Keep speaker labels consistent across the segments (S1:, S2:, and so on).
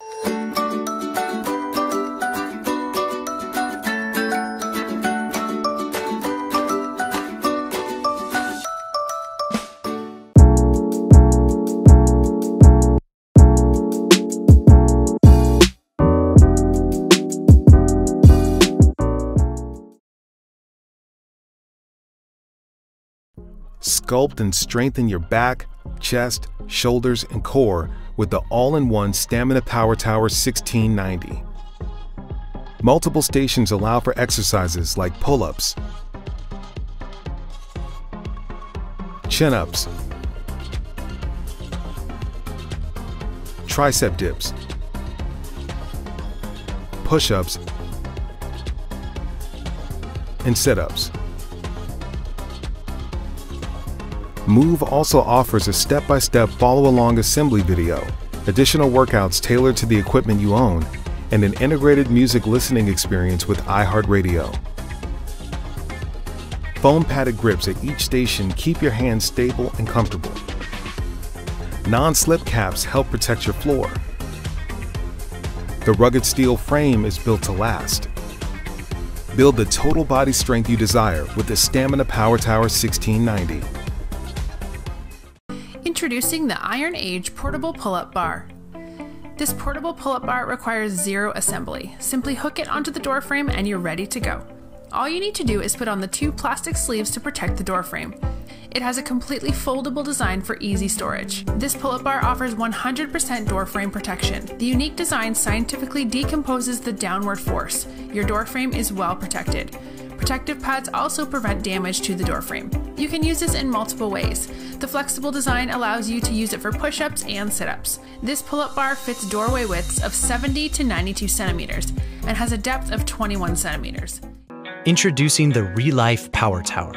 S1: you Sculpt and strengthen your back, chest, shoulders, and core with the all-in-one Stamina Power Tower 1690. Multiple stations allow for exercises like pull-ups, chin-ups, tricep dips, push-ups, and sit-ups. Move also offers a step-by-step follow-along assembly video, additional workouts tailored to the equipment you own, and an integrated music listening experience with iHeartRadio. Foam padded grips at each station keep your hands stable and comfortable. Non-slip caps help protect your floor. The rugged steel frame is built to last. Build the total body strength you desire with the Stamina Power Tower 1690.
S2: Introducing the Iron Age Portable Pull-Up Bar. This portable pull-up bar requires zero assembly. Simply hook it onto the door frame and you're ready to go. All you need to do is put on the two plastic sleeves to protect the door frame. It has a completely foldable design for easy storage. This pull-up bar offers 100% door frame protection. The unique design scientifically decomposes the downward force. Your door frame is well protected. Protective pads also prevent damage to the door frame. You can use this in multiple ways. The flexible design allows you to use it for push-ups and sit-ups. This pull-up bar fits doorway widths of 70 to 92 centimeters and has a depth of 21 centimeters.
S3: Introducing the ReLife Power Tower.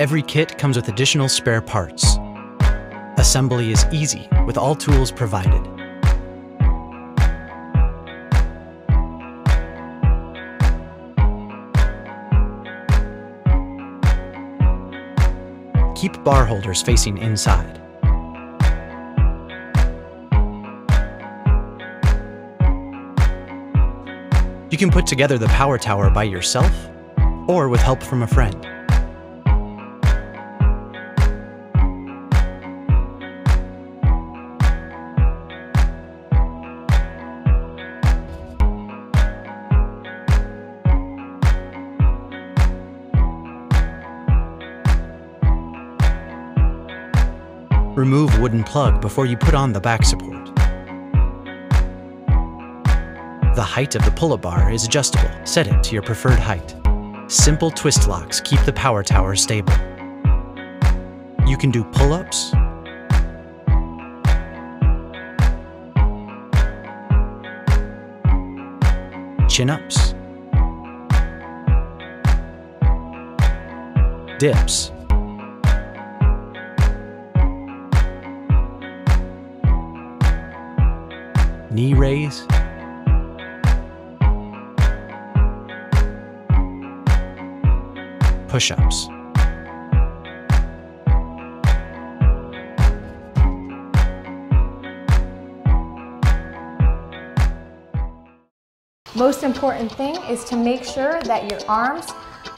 S3: Every kit comes with additional spare parts. Assembly is easy with all tools provided. Bar holders facing inside. You can put together the power tower by yourself or with help from a friend. Remove wooden plug before you put on the back support. The height of the pull-up bar is adjustable. Set it to your preferred height. Simple twist locks keep the power tower stable. You can do pull-ups, chin-ups, dips, knee raise, push-ups.
S4: Most important thing is to make sure that your arms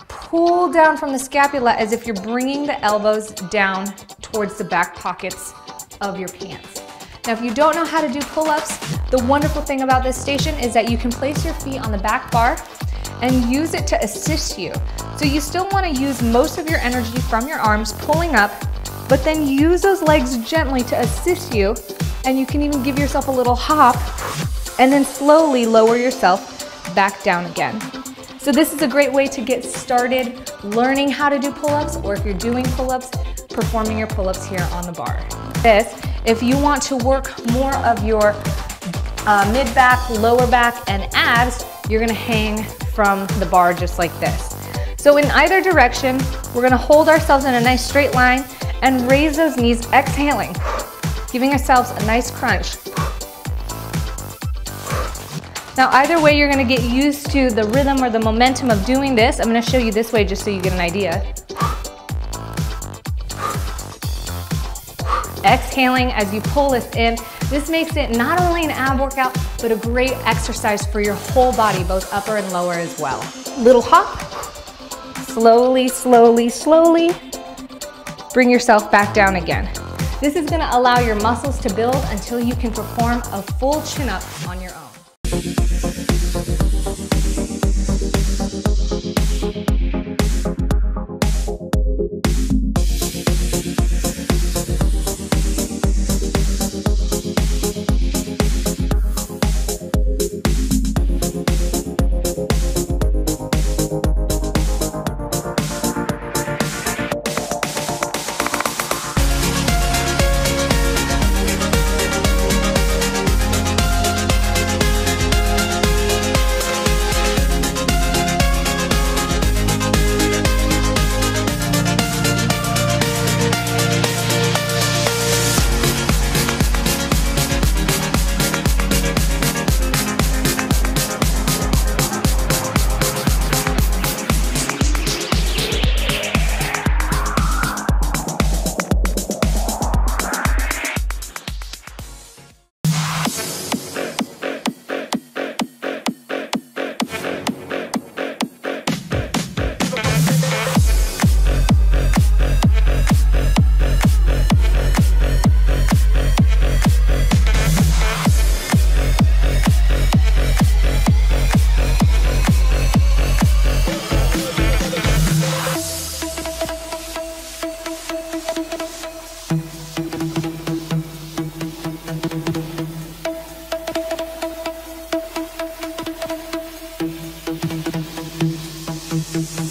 S4: pull down from the scapula as if you're bringing the elbows down towards the back pockets of your pants. Now, if you don't know how to do pull-ups, the wonderful thing about this station is that you can place your feet on the back bar and use it to assist you. So you still wanna use most of your energy from your arms pulling up, but then use those legs gently to assist you, and you can even give yourself a little hop, and then slowly lower yourself back down again. So this is a great way to get started learning how to do pull-ups, or if you're doing pull-ups, performing your pull-ups here on the bar. This, if you want to work more of your uh, mid-back, lower back, and abs, you're gonna hang from the bar just like this. So in either direction, we're gonna hold ourselves in a nice straight line and raise those knees, exhaling, giving ourselves a nice crunch. Now either way, you're gonna get used to the rhythm or the momentum of doing this. I'm gonna show you this way just so you get an idea. exhaling as you pull this in. This makes it not only an ab workout, but a great exercise for your whole body, both upper and lower as well. Little hop, slowly, slowly, slowly, bring yourself back down again. This is gonna allow your muscles to build until you can perform a full chin up on your own. Mm-hmm.